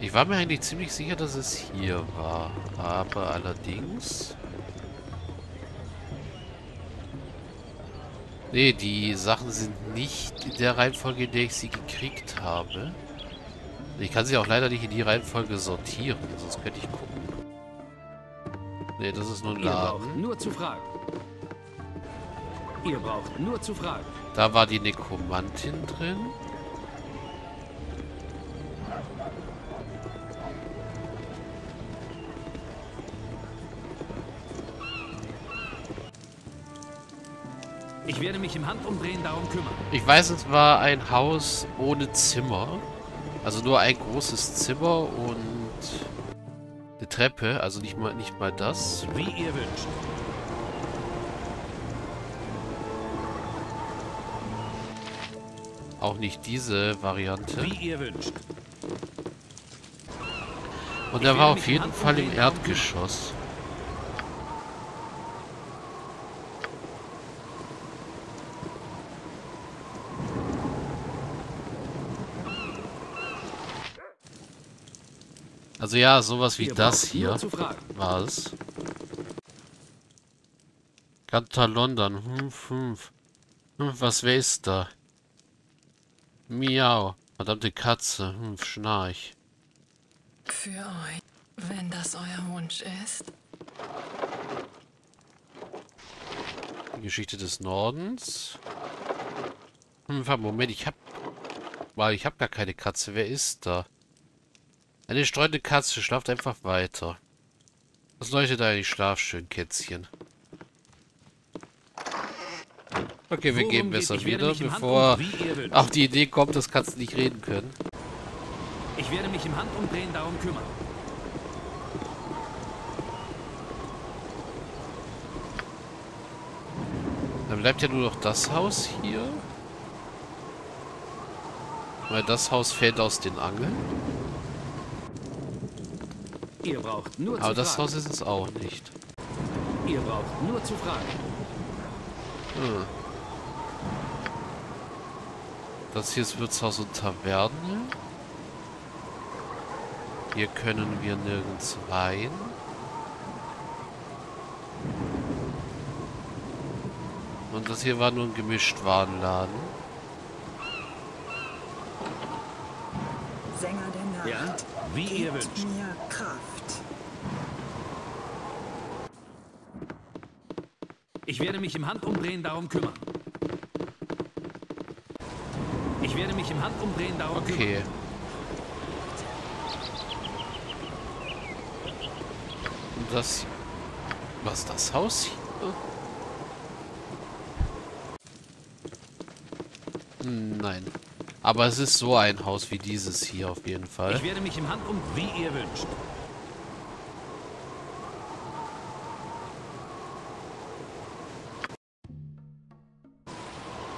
Ich war mir eigentlich ziemlich sicher, dass es hier war. Aber allerdings... Nee, die Sachen sind nicht in der Reihenfolge, in der ich sie gekriegt habe. Ich kann sie auch leider nicht in die Reihenfolge sortieren, sonst könnte ich gucken. Nee, das ist nur ein Laden. nur zu fragen. Ihr braucht nur zu fragen. Da war die Nekromantin drin. Ich werde mich im Handumdrehen darum kümmern. Ich weiß, es war ein Haus ohne Zimmer. Also nur ein großes Zimmer und eine Treppe. Also nicht mal, nicht mal das. Wie ihr wünscht. Auch nicht diese Variante. Wie ihr wünscht. Und er war auf jeden Fall im Erdgeschoss. Also ja, sowas wie das hier war es. Kantar London. Hm, hm. Hm, was wer ist da? Miau. Verdammte Katze. Hm, Schnarch. Für euch, wenn das euer Wunsch ist. Die Geschichte des Nordens. Hm, Moment, ich hab... Weil ich hab gar keine Katze. Wer ist da? Eine streunende Katze schlaft einfach weiter. Was leuchtet eigentlich Schlaf schön, Kätzchen? Okay, wir gehen besser wieder, bevor auch die Idee kommt, dass Katzen nicht reden können. Ich werde mich im Handumdrehen darum kümmern. Dann bleibt ja nur noch das Haus hier. Weil das Haus fällt aus den Angeln. Ihr braucht nur Aber das fragen. Haus ist es auch nicht. Ihr braucht nur zu fragen. Hm. Das hier ist Wirtshaus und Taverne. Hier können wir nirgends rein. Und das hier war nur ein Gemischtwarenladen. Sänger der Nacht. Ja, wie ihr wünscht. Mir Kraft. Ich werde mich im Handumdrehen darum kümmern. Ich werde mich im Handumdrehen darum okay. kümmern. Und das... Was das Haus hier? Nein. Aber es ist so ein Haus wie dieses hier auf jeden Fall. Ich werde mich im Handum, wie ihr wünscht.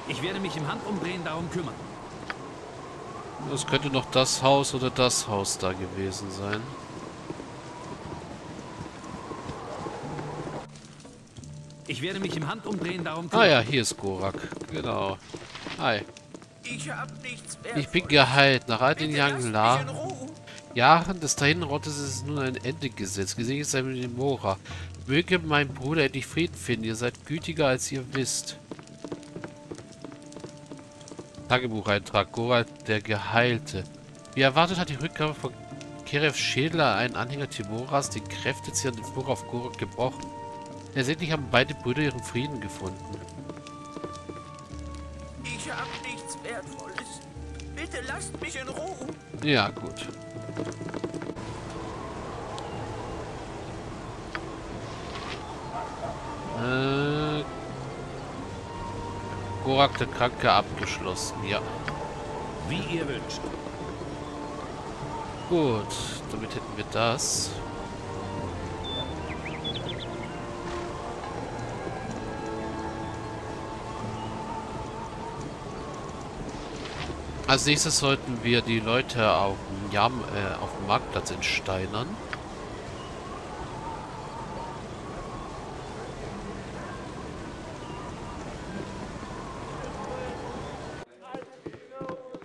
Ich werde mich im Handumdrehen darum kümmern. Das könnte noch das Haus oder das Haus da gewesen sein. Ich werde mich im Handumdrehen darum kümmern. Ah ja, hier ist Gorak. Genau. Hi. Ich hab nichts mehr. Ich bin geheilt. Nach all den Jahren Jahren, Jahren des Dahinrottes ist es nun ein Ende gesetzt. Gesegnet sei mit dem Mora. Möge mein Bruder endlich Frieden finden. Ihr seid gütiger, als ihr wisst. Tagebucheintrag. Goral, der Geheilte. Wie erwartet hat die Rückgabe von Kerev Schädler, einen Anhänger Timoras, die Kräfte den Fluch auf Gorak gebrochen. Letztendlich haben beide Brüder ihren Frieden gefunden. Ich hab nichts Wertvolles. Bitte lasst mich in Ruhe. Ja, gut. Der Kranke abgeschlossen, ja. Wie ihr wünscht. Gut, damit hätten wir das. Als nächstes sollten wir die Leute auf dem, Jam äh, auf dem Marktplatz entsteinern.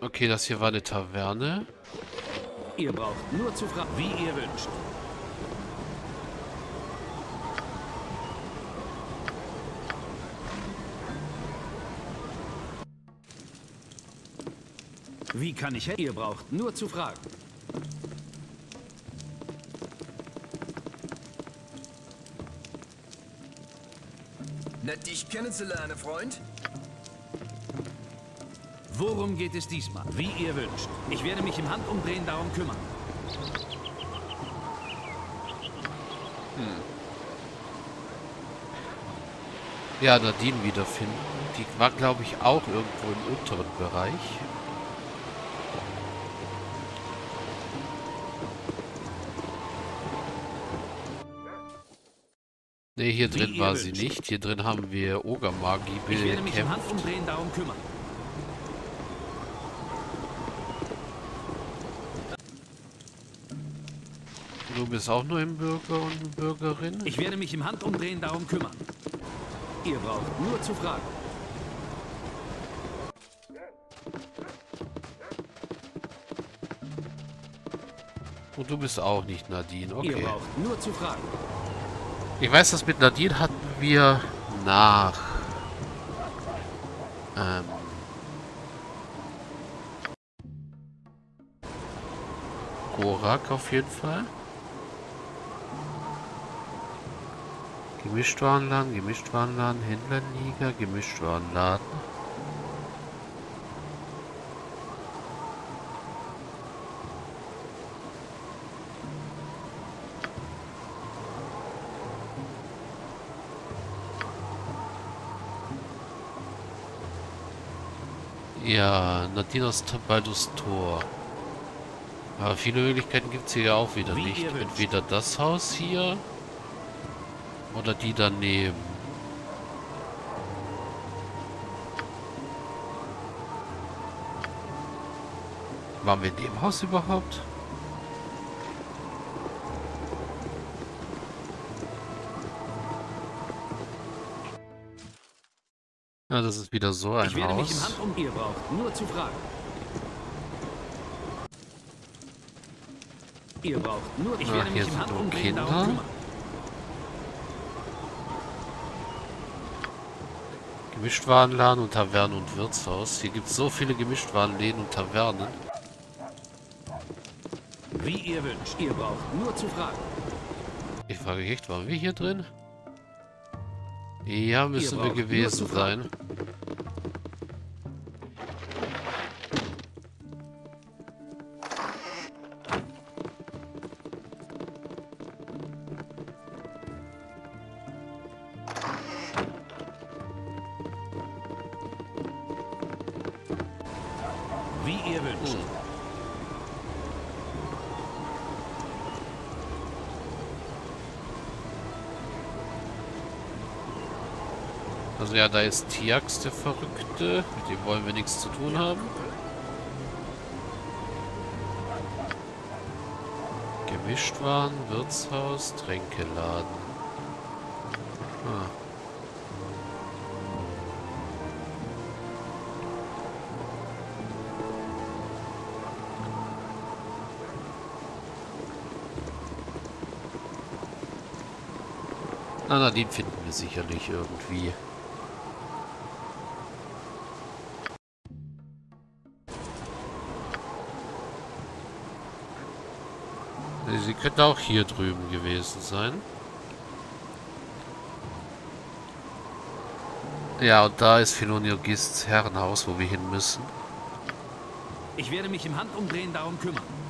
Okay, das hier war eine Taverne. Ihr braucht nur zu fragen, wie ihr wünscht. Wie kann ich helfen? Ihr braucht nur zu fragen. Nett, dich kennenzulernen, Freund. Worum geht es diesmal? Wie ihr wünscht. Ich werde mich im Handumdrehen darum kümmern. Ja, Nadine wiederfinden. Die war, glaube ich, auch irgendwo im unteren Bereich. Ne, hier drin war sie nicht. Hier drin haben wir Ogermagie Ich werde mich im bekämpft. Handumdrehen darum kümmern. Du bist auch nur ein Bürger und Bürgerin? Ich werde mich im Handumdrehen darum kümmern. Ihr braucht nur zu fragen. Und du bist auch nicht Nadine, Ihr okay. braucht nur zu fragen. Ich weiß, das mit Nadine hatten wir nach ähm, Gorak auf jeden Fall. Gemischtwarenladen, Gemischtwarenladen, Händlerliga, Gemischtwarenladen. Ja, Nadinas Baldus Tor. Aber viele Möglichkeiten gibt es hier ja auch wieder Wie nicht. Entweder das Haus hier oder die daneben. Waren wir in dem Haus überhaupt? Ja, das ist wieder so ein Ich werde mich im Haus. Handumdrehen. Ihr braucht nur zu fragen. Ihr braucht nur... Ich Ah, werde hier mich im Handumdrehen Kinder. Gemischtwarenladen und Tavernen und Wirtshaus. Hier gibt es so viele Gemischtwarenläden und Tavernen. Wie ihr wünscht. Ihr braucht nur zu fragen. Ich frage echt, waren wir hier drin? Ja, müssen wir gewesen sein. Also ja, da ist Tiax, der Verrückte. Mit dem wollen wir nichts zu tun haben. Gemischtwaren, Wirtshaus, Tränkeladen. Ah. Na, Nadine finden wir sicherlich irgendwie. Sie könnte auch hier drüben gewesen sein. Ja, und da ist Philonio Gists Herrenhaus, wo wir hin müssen. Ich werde mich im Handumdrehen darum kümmern.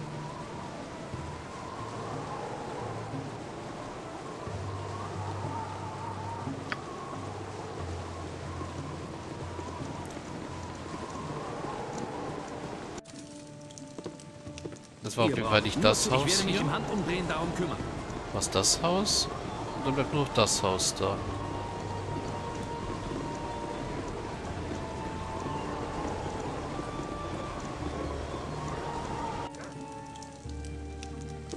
Das war auf jeden Fall nicht das Haus hier. Was das Haus? Und dann bleibt nur noch das Haus da.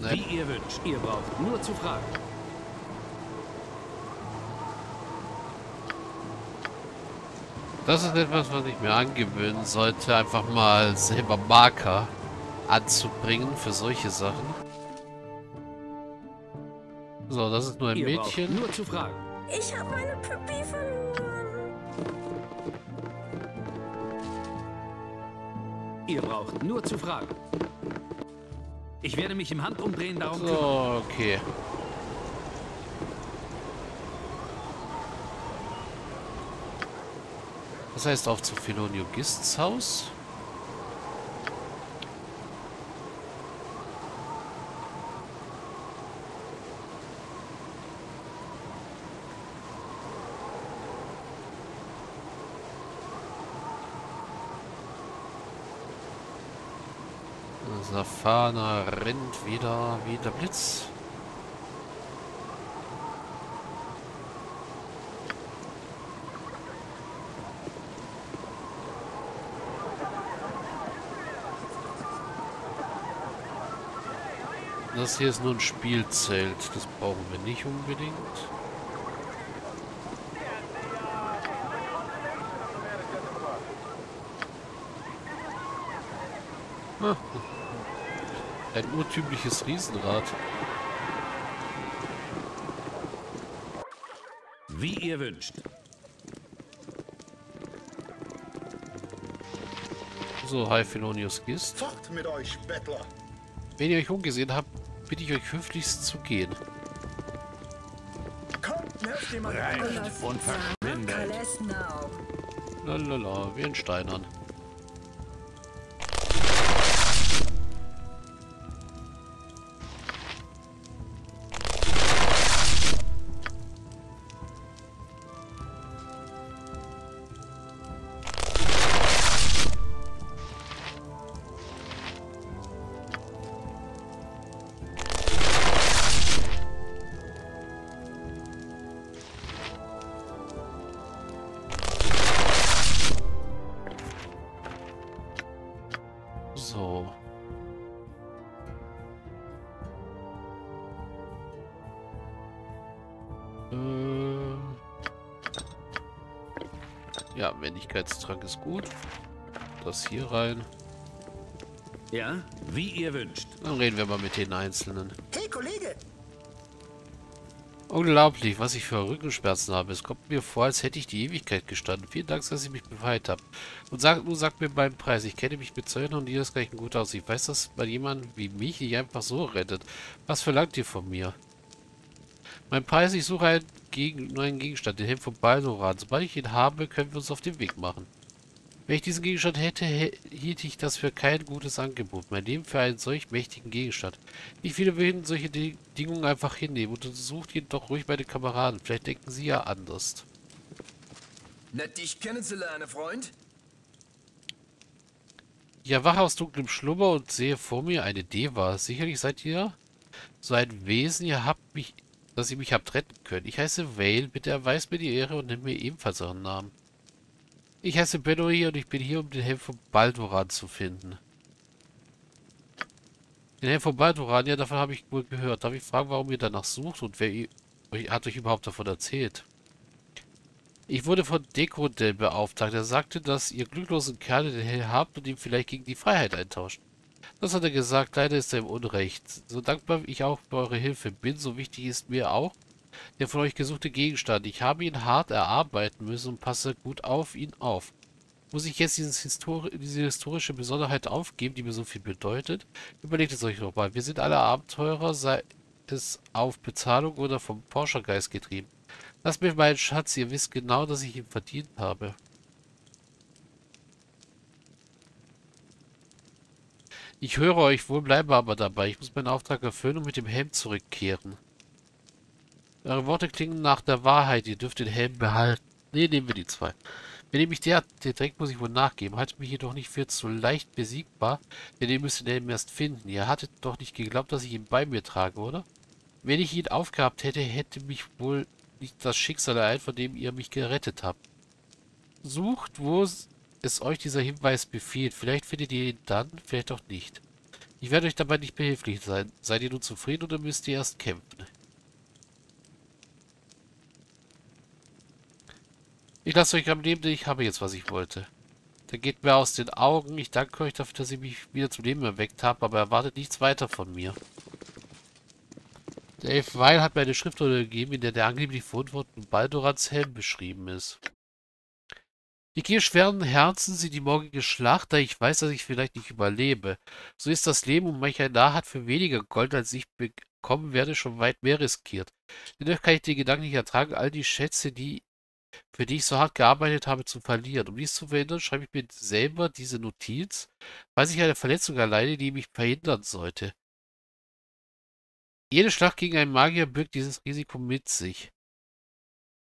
Ne, Wie ihr wünscht. Ihr braucht nur zu fragen. das ist etwas, was ich mir angewöhnen sollte. Einfach mal selber Marker anzubringen für solche Sachen. So, das ist nur ein Ihr braucht Mädchen. nur zu fragen. Ich habe meine Pippi verloren. Ihr braucht nur zu fragen. Ich werde mich im Handumdrehen darum kümmern. So, okay. Das heißt auf zu Philonio Gists Haus. Safana rennt wieder wie der Blitz. Das hier ist nur ein Spielzelt. Das brauchen wir nicht unbedingt. Ah. Ein urtümliches Riesenrad. Wie ihr wünscht. So, hi Philonius Gist. Fort mit euch, Bettler! Wenn ihr euch umgesehen habt, bitte ich euch höflichst zu gehen. Kommt, nervt jemand! Reicht und verschwindet. Lalala, wie in Steinern. So. Äh. Ja, Wendigkeitstrank ist gut. Das hier rein. Ja, wie ihr wünscht. Dann reden wir mal mit den Einzelnen. Hey, Kollege! Unglaublich, was ich für Rückenschmerzen habe. Es kommt mir vor, als hätte ich die Ewigkeit gestanden. Vielen Dank, dass ihr mich befreit habt. Und sagt, nun sagt mir meinen Preis. Ich kenne mich mit Zöllner und ihresgleichen gut aus. Ich weiß, dass man jemanden wie mich nicht einfach so rettet. Was verlangt ihr von mir? Mein Preis, ich suche einen, Gegen neuen Gegenstand, den Helm von Baldoran. Sobald ich ihn habe, können wir uns auf den Weg machen. Wenn ich diesen Gegenstand hätte, hä- hielt ich das für kein gutes Angebot. Mein Leben für einen solch mächtigen Gegenstand. Nicht viele würden solche Di- Bedingungen einfach hinnehmen. Untersucht ihn doch ruhig meine Kameraden. Vielleicht denken sie ja anders. Nett dich kennenzulernen, Freund. Ich erwache aus dunklem Schlummer und sehe vor mir eine Deva. Sicherlich seid ihr so ein Wesen, ihr habt mich, dass ihr mich habt retten können. Ich heiße Vale, bitte erweist mir die Ehre und nimm mir ebenfalls euren Namen. Ich heiße Benoi und ich bin hier, um den Helm von Baldoran zu finden. Den Helm von Baldoran, ja, davon habe ich wohl gehört. Darf ich fragen, warum ihr danach sucht und wer hat euch überhaupt davon erzählt? Ich wurde von Dekodel beauftragt. Er sagte, dass ihr glücklosen Kerl den Helm habt und ihn vielleicht gegen die Freiheit eintauscht. Das hat er gesagt, leider ist er im Unrecht. So dankbar ich auch für eure Hilfe bin, so wichtig ist mir auch der von euch gesuchte Gegenstand. Ich habe ihn hart erarbeiten müssen und passe gut auf ihn auf. Muss ich jetzt Histori diese historische Besonderheit aufgeben, die mir so viel bedeutet? Überlegt es euch nochmal. Wir sind alle Abenteurer, sei es auf Bezahlung oder vom Porsche-Geist getrieben. Lasst mir meinen Schatz, ihr wisst genau, dass ich ihn verdient habe. Ich höre euch wohl, bleibe aber dabei. Ich muss meinen Auftrag erfüllen und mit dem Helm zurückkehren. Eure Worte klingen nach der Wahrheit. Ihr dürft den Helm behalten. Ne, nehmen wir die zwei. Wenn ihr mich der, der Dreck muss ich wohl nachgeben. Haltet mich jedoch nicht für zu leicht besiegbar, denn ihr müsst den Helm erst finden. Ihr hattet doch nicht geglaubt, dass ich ihn bei mir trage, oder? Wenn ich ihn aufgehabt hätte, hätte mich wohl nicht das Schicksal ereilt, von dem ihr mich gerettet habt. Sucht, wo es es euch dieser Hinweis befiehlt. Vielleicht findet ihr ihn dann, vielleicht auch nicht. Ich werde euch dabei nicht behilflich sein. Seid ihr nun zufrieden oder müsst ihr erst kämpfen? Ich lasse euch am Leben, denn ich habe jetzt, was ich wollte. Der geht mir aus den Augen. Ich danke euch dafür, dass ihr mich wieder zum Leben erweckt habt, aber erwartet nichts weiter von mir. Der Elf Weil hat mir eine Schriftrolle gegeben, in der der angeblich verantwortliche Baldurans Helm beschrieben ist. Ich gehe schweren Herzens in die morgige Schlacht, da ich weiß, dass ich vielleicht nicht überlebe. So ist das Leben und mancher Narr hat für weniger Gold, als ich bekommen werde, schon weit mehr riskiert. Dennoch kann ich den Gedanken nicht ertragen, all die Schätze, die für die ich so hart gearbeitet habe, zu verlieren. Um dies zu verhindern, schreibe ich mir selber diese Notiz, falls ich eine Verletzung alleine, die mich verhindern sollte. Jede Schlacht gegen einen Magier birgt dieses Risiko mit sich.